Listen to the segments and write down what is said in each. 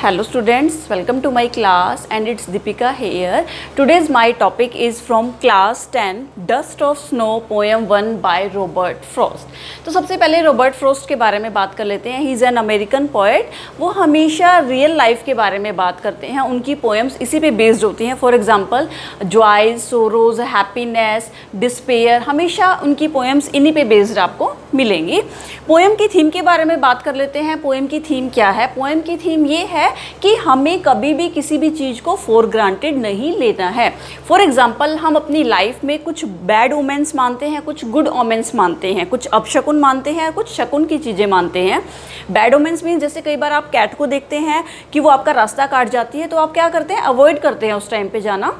Hello students, welcome to my class and it's Deepika here. Today's my topic is from class 10 Dust of Snow poem 1 by Robert Frost. तो सबसे पहले Robert frost के बारे में बात कर लेते हैं। He is an American poet वो हमेशा रियल लाइफ के बारे में बात करते हैं। उनकी पोएम्स इसी पे बेस्ड होती हैं। For example joy sorrows happiness despair हमेशा उनकी पोएम्स इन्हीं पे बेस्ड आपको मिलेंगी। पोएम की थीम के बारे में बात कर लेते हैं। पोएम की थीम क्या है? पोएम की थीम ये है कि हमें कभी भी किसी भी चीज़ को फॉर ग्रांटेड नहीं लेना है। फॉर एग्ज़ाम्पल हम अपनी लाइफ में कुछ बैड ओमेंस मानते हैं, कुछ गुड ओमेंस मानते हैं, कुछ अपशकुन मानते हैं, कुछ शकुन की चीज़ें मानते हैं। बैड ओमेंस मीन जैसे कई बार आप कैट को देखते हैं कि वो आपका रास्ता काट जाती है तो आप क्या करते हैं? अवॉइड करते हैं उस टाइम पे जाना।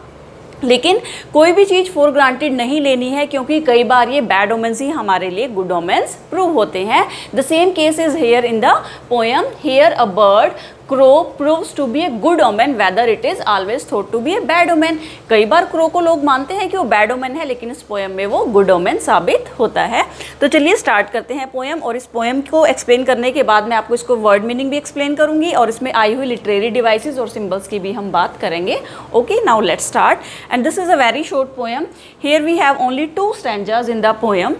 लेकिन कोई भी चीज़ फॉर ग्रांटेड नहीं लेनी है, क्योंकि कई बार ये बैड ओमेंस ही हमारे लिए गुड ओमेंस प्रूव होते हैं। The same case is here in the poem here a bird crow proves to be a good omen whether it is always thought to be a bad omen कई बार crow को लोग मानते हैं कि वो बैड ओमेन है, लेकिन इस पोएम में वो गुड ओमेन साबित होता है। तो चलिए स्टार्ट करते हैं पोएम और इस पोएम को एक्सप्लेन करने के बाद मैं आपको इसको वर्ड मीनिंग भी एक्सप्लेन करूँगी और इसमें आई हुई लिटरेरी डिवाइसेज और सिम्बल्स की भी हम बात करेंगे। Okay now let start and this is a very short poem here we have only two stanzas in the poem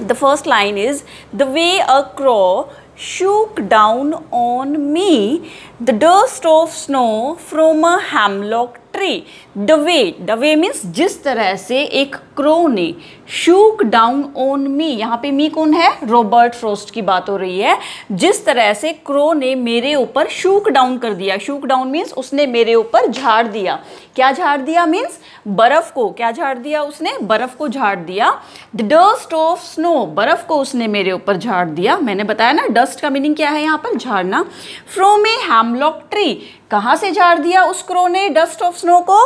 the first line is, the way a crow shook down on me the dust of snow from a hemlock tree the way the way means जिस तरह से एक crow ने shook down on me यहाँ पे मी कौन है? Robert frost की बात हो रही है। जिस तरह से क्रो ने मेरे ऊपर शूक डाउन कर दिया शूक डाउन मीन्स उसने मेरे ऊपर झाड़ दिया। क्या झाड़ दिया मीन्स बर्फ़ को। क्या झाड़ दिया उसने? बर्फ़ को झाड़ दिया। द डस्ट ऑफ़ स्नो बर्फ़ को उसने मेरे ऊपर झाड़ दिया। मैंने बताया ना डस्ट का मीनिंग क्या है यहाँ पर? झाड़ना। फ्रोम ए हैमलॉक ट्री कहाँ से झाड़ दिया उस क्रो ने? डस्ट ऑफ़ स्नो को?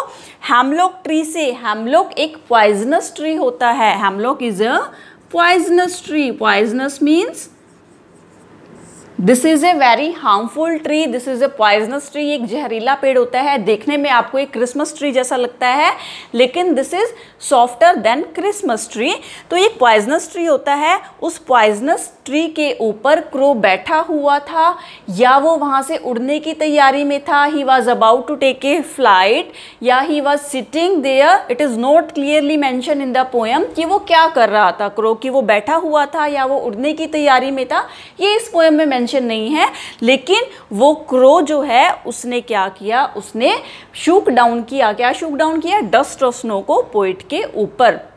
हेमलॉक ट्री से। हेमलोक एक पॉइजनस ट्री होता है। Hemlock is a poisonous tree poisonous means this is a very harmful tree this is a poisonous tree एक जहरीला पेड़ होता है। देखने में आपको एक क्रिसमस ट्री जैसा लगता है, लेकिन this is softer than Christmas tree तो एक पॉइजनस ट्री होता है। उस पॉइजनस ट्री के ऊपर क्रो बैठा हुआ था, या वो वहाँ से उड़ने की तैयारी में था। He was about to take a flight या he was sitting there it is not clearly mention in the poem कि वो क्या कर रहा था क्रो कि वो बैठा हुआ था या वो उड़ने की तैयारी में था? ये इस पोएम में मेंशन नहीं है, लेकिन वो क्रो जो है, उसने क्या किया? उसने शूक डाउन किया। क्या शूक डाउन किया? डस्ट और स्नो को पोइट के ऊपर।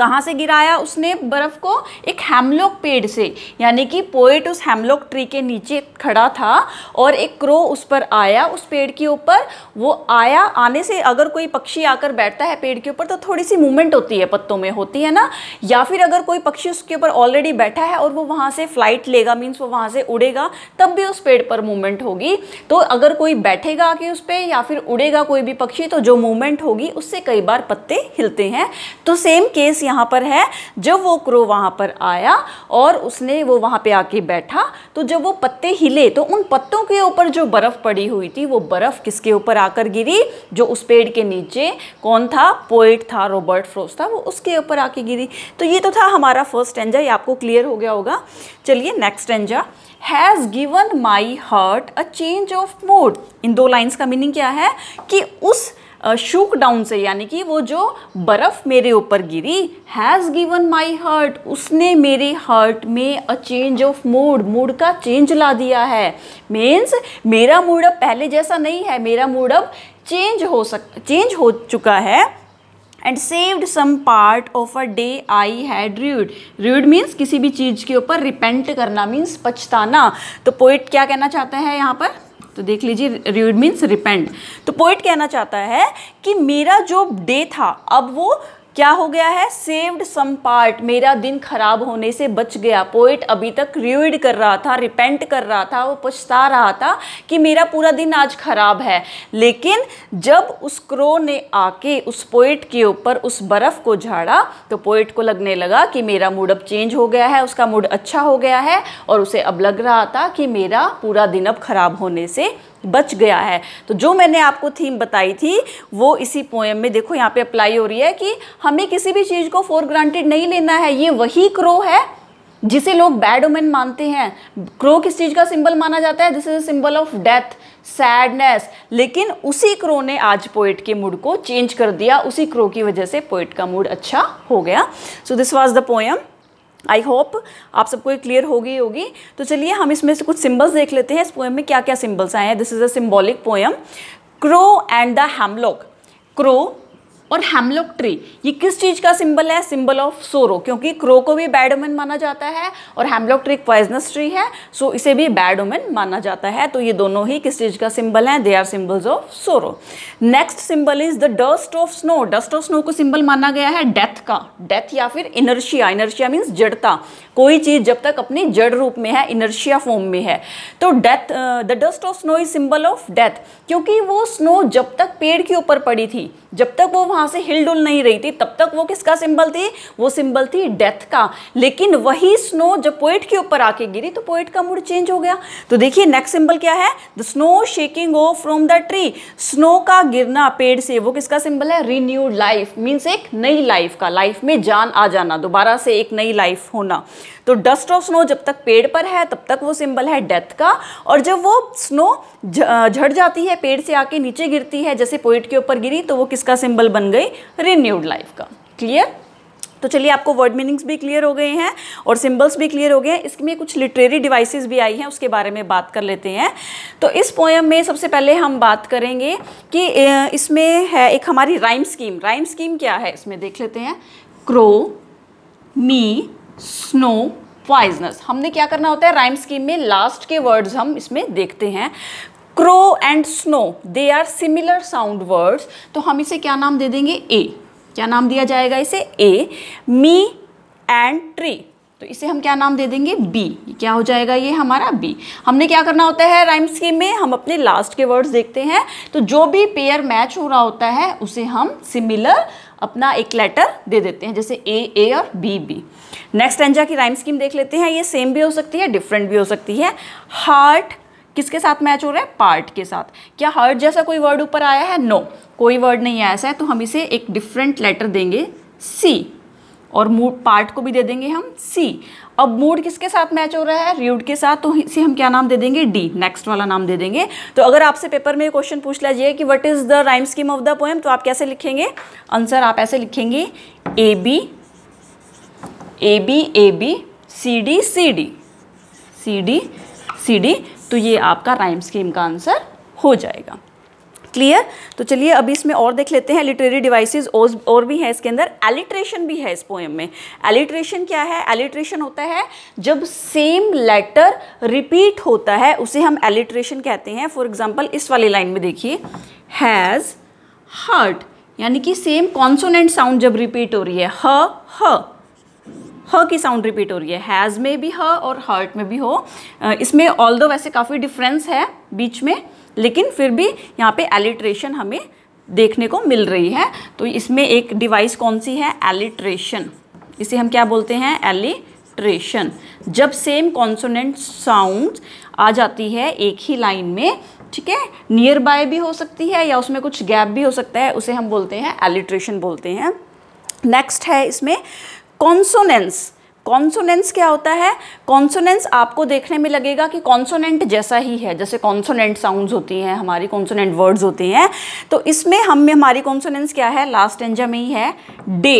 कहाँ से गिराया उसने? बर्फ़ को एक हैमलॉक पेड़ से, यानी कि पोएट उस हैमलॉक ट्री के नीचे खड़ा था और एक क्रो उस पर आया उस पेड़ के ऊपर। वो आया, आने से अगर कोई पक्षी आकर बैठता है पेड़ के ऊपर तो थोड़ी सी मूवमेंट होती है पत्तों में, होती है ना? या फिर अगर कोई पक्षी उसके ऊपर ऑलरेडी बैठा है और वो वहाँ से फ़्लाइट लेगा मीन्स वो वहाँ से उड़ेगा, तब भी उस पेड़ पर मूवमेंट होगी। तो अगर कोई बैठेगा आके उस पर या फिर उड़ेगा कोई भी पक्षी तो जो मूवमेंट होगी, उससे कई बार पत्ते हिलते हैं। तो सेम केस यहाँ पर है। जब वो क्रो वहाँ पर आया और उसने वो वहाँ पे आके बैठा तो जब वो पत्ते हिले तो उन पत्तों के ऊपर जो बर्फ़ पड़ी हुई थी, वो बर्फ़ किसके ऊपर आकर गिरी? जो उस पेड़ के नीचे, कौन था? पोइट था, रॉबर्ट फ्रोस था, वो उसके ऊपर आके गिरी। तो ये तो था हमारा फ़र्स्ट एंजा, ये आपको क्लियर हो गया होगा। चलिए next stanza. Has given my heart a change of mood. इन दो लाइन्स का मीनिंग क्या है? कि उस शूक डाउन से, यानी कि वो जो बर्फ़ मेरे ऊपर गिरी हैज़ गिवन माई हर्ट उसने मेरे हर्ट में a change of mood mood का चेंज ला दिया है। मीन्स मेरा मूड अब पहले जैसा नहीं है, मेरा मूड अब चेंज हो सक चेंज हो चुका है। And saved some part of a day I had rued rued means किसी भी चीज़ के ऊपर रिपेंट करना मीन्स पछताना। तो पोइट क्या कहना चाहता है यहाँ पर? तो देख लीजिए रिड मीन्स रिपेंड तो पोइट कहना चाहता है कि मेरा जो डे था, अब वो क्या हो गया है? सेव्ड सम पार्ट मेरा दिन खराब होने से बच गया। पोइट अभी तक रीड कर रहा था रिपेंट कर रहा था, वो पछता रहा था कि मेरा पूरा दिन आज खराब है। लेकिन जब उस क्रो ने आके उस पोइट के ऊपर उस बर्फ़ को झाड़ा तो पोइट को लगने लगा कि मेरा मूड अब चेंज हो गया है, उसका मूड अच्छा हो गया है और उसे अब लग रहा था कि मेरा पूरा दिन अब खराब होने से बच गया है। तो जो मैंने आपको थीम बताई थी, वो इसी पोएम में देखो, यहाँ पे अप्लाई हो रही है कि हमें किसी भी चीज़ को फॉर ग्रांटेड नहीं लेना है। ये वही क्रो है, जिसे लोग बैड ओमेन मानते हैं। क्रो किस चीज़ का सिंबल माना जाता है? This is a symbol of death sadness लेकिन उसी क्रो ने आज पोइट के मूड को चेंज कर दिया। उसी क्रो की वजह से पोइट का मूड अच्छा हो गया। So this was the poem I hope आप सबको ये क्लियर हो गई होगी। तो चलिए हम इसमें से कुछ सिंबल्स देख लेते हैं। इस पोएम में क्या क्या सिंबल्स आए हैं? This is a symbolic poem crow and the hemlock crow और हेमलॉक ट्री ये किस चीज़ का सिंबल है? सिंबल ऑफ़ सोरो क्योंकि क्रो को भी बैड ओमेन माना जाता है और हेमलॉक ट्री पॉइजनस ट्री है सो इसे भी बैड ओमेन माना जाता है। तो ये दोनों ही किस चीज़ का सिंबल है? They are symbols of sorrow next symbol is the dust of snow dust of snow को सिंबल माना गया है डेथ का। डेथ या फिर इनर्शिया इनर्शिया मीन्स जड़ता। कोई चीज़ जब तक अपनी जड़ रूप में है इनर्शिया फॉर्म में है। तो death the dust of snow is symbol of death क्योंकि वो स्नो जब तक पेड़ के ऊपर पड़ी थी जब तक वो वहाँ से हिलडुल नहीं रही थी, तब तक वो किसका सिंबल थी? वो सिंबल थी डेथ का। लेकिन वही स्नो जब पोइट के ऊपर आके गिरी तो पोइट का मूड चेंज हो गया। तो देखिए नेक्स्ट सिंबल क्या है? The snow shaking off from the tree snow का गिरना पेड़ से, वो किसका सिंबल है? रिन्यूड लाइफ मीन्स एक नई लाइफ का। लाइफ में जान आ जाना, दोबारा से एक नई लाइफ होना। तो डस्ट ऑफ़ स्नो जब तक पेड़ पर है, तब तक वो सिंबल है डेथ का। और जब वो स्नो झड़ जाती है, पेड़ से आके नीचे गिरती है, जैसे पोइट के ऊपर गिरी तो वो किसका सिंबल बन गई रिन्यूड लाइफ का। क्लियर तो चलिए, आपको वर्ड मीनिंग्स भी क्लियर हो गए हैं और सिंबल्स भी क्लियर हो गए हैं। इसमें कुछ लिटरेरी डिवाइसेस भी आई हैं, उसके बारे में बात कर लेते हैं। तो इस पोएम में सबसे पहले हम बात करेंगे कि इसमें है एक हमारी राइम स्कीम राइम स्कीम क्या है? इसमें देख लेते हैं। क्रो मी स्नो पॉइजनस हमने क्या करना होता है? राइम स्कीम में लास्ट के वर्ड्स हम इसमें देखते हैं। Crow and snow they are similar sound words तो हम इसे क्या नाम दे देंगे? ए क्या नाम दिया जाएगा इसे? ए मी एंड ट्री तो इसे हम क्या नाम दे देंगे? बी क्या हो जाएगा? ये हमारा बी हमने क्या करना होता है राइम स्कीम में? हम अपने लास्ट के वर्ड्स देखते हैं। तो जो भी पेयर मैच हो रहा होता है, उसे हम सिमिलर अपना एक लेटर दे देते हैं, जैसे ए ए और बी बी नेक्स्ट एंजा की राइम स्कीम देख लेते हैं। ये सेम भी हो सकती है डिफरेंट भी हो सकती है। हार्ट किसके साथ मैच हो रहा है? पार्ट के साथ। क्या हर्ट जैसा कोई वर्ड ऊपर आया है? नो no, कोई वर्ड नहीं आया ऐसा है तो हम इसे एक डिफरेंट लेटर देंगे सी और मूड पार्ट को भी दे देंगे हम सी अब मूड किसके साथ मैच हो रहा है? र्यूड के साथ तो इसे हम क्या नाम दे देंगे? डी नेक्स्ट वाला नाम दे देंगे। तो अगर आपसे पेपर में क्वेश्चन पूछ लिया जाए कि what is the rhyme scheme of the poem तो आप कैसे लिखेंगे? आंसर आप ऐसे लिखेंगे। A B A B A B C D C D C D C D तो ये आपका राइम स्कीम का आंसर हो जाएगा। क्लियर तो चलिए अभी इसमें और देख लेते हैं। लिटरेरी डिवाइसेस और भी है इसके अंदर। एलिट्रेशन भी है इस पोएम में। एलिट्रेशन क्या है? एलिट्रेशन होता है जब सेम लेटर रिपीट होता है, उसे हम एलिट्रेशन कहते हैं। फॉर एग्ज़ाम्पल इस वाली लाइन में देखिए। हैज़ हर्ट यानी कि सेम कॉन्सोनेंट साउंड जब रिपीट हो रही है। ह ह। ह की साउंड रिपीट हो रही है। हैज़ में भी ह और हर्ट में भी हो। इसमें ऑल दो वैसे काफ़ी डिफरेंस है बीच में, लेकिन फिर भी यहाँ पे एलिट्रेशन हमें देखने को मिल रही है। तो इसमें एक डिवाइस कौन सी है? एलिट्रेशन इसे हम क्या बोलते हैं? एलिट्रेशन जब सेम कॉन्सोनेंट साउंड आ जाती है एक ही लाइन में, ठीक है? नियर बाय भी हो सकती है या उसमें कुछ गैप भी हो सकता है, उसे हम बोलते हैं एलिट्रेशन बोलते हैं। नेक्स्ट है इसमें कॉन्सोनेंस कॉन्सोनेंस क्या होता है? कॉन्सोनेंस आपको देखने में लगेगा कि कॉन्सोनेंट जैसा ही है, जैसे कॉन्सोनेंट साउंड्स होती हैं, हमारी कॉन्सोनेंट वर्ड्स होते हैं तो इसमें हम में हमारी कॉन्सोनेंस क्या है? लास्ट एंजा में ही है। डे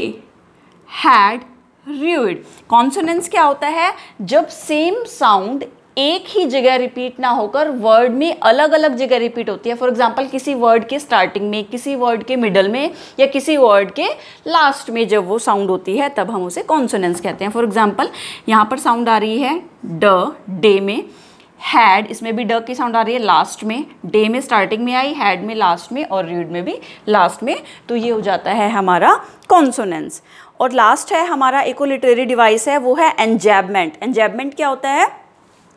हैड र्यूड कॉन्सोनेंस क्या होता है? जब सेम साउंड एक ही जगह रिपीट ना होकर वर्ड में अलग अलग जगह रिपीट होती है। फॉर एग्ज़ाम्पल किसी वर्ड के स्टार्टिंग में, किसी वर्ड के मिडल में, या किसी वर्ड के लास्ट में जब वो साउंड होती है, तब हम उसे कॉन्सोनेंस कहते हैं। फॉर एग्ज़ाम्पल यहाँ पर साउंड आ रही है ड, डे में हैड इसमें भी ड की साउंड आ रही है लास्ट में, डे में स्टार्टिंग में आई हैड में लास्ट में, और रीड में भी लास्ट में तो ये हो जाता है हमारा कॉन्सोनेंस और लास्ट है हमारा एक लिटरेरी डिवाइस है, वो है एंजैबमेंट एंजैबमेंट क्या होता है?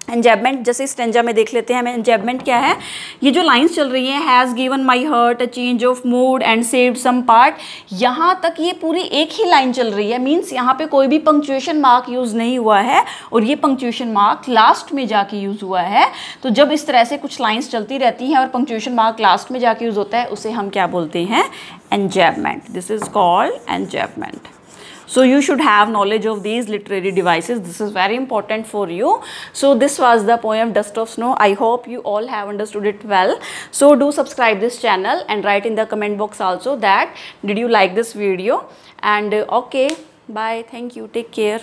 एंजेबमेंट जैसे स्टेंजा में देख लेते हैं हमें एंजेबमेंट क्या है? ये जो लाइंस चल रही हैं has given my heart a change of mood and saved some part यहाँ तक ये पूरी एक ही लाइन चल रही है मीन्स यहाँ पे कोई भी पंक्चुएशन मार्क यूज़ नहीं हुआ है, और ये पंक्चुएशन मार्क लास्ट में जाके यूज़ हुआ है। तो जब इस तरह से कुछ लाइन्स चलती रहती हैं और पंक्चुएशन मार्क लास्ट में जाके यूज़ होता है, उसे हम क्या बोलते हैं? Enjambment this is called enjambment so you should have knowledge of these literary devices. This is very important for you. So this was the poem dust of snow. I hope you all have understood it well. So do subscribe this channel and write in the comment box also that did you like this video? And uh, okay bye. Thank you. Take care